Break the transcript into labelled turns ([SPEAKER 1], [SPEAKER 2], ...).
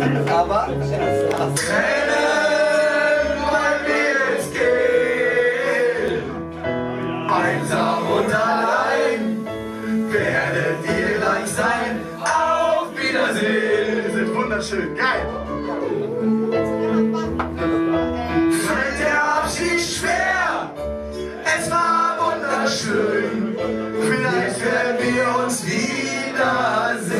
[SPEAKER 1] Aber es
[SPEAKER 2] war's. Tränen, weil wir es gehen. Einsam und allein werdet ihr gleich sein. Auf Wiedersehen. Wir sind
[SPEAKER 1] wunderschön. Geil.
[SPEAKER 2] Fällt der Abschied schwer? Es war wunderschön. Vielleicht werden wir uns wiedersehen.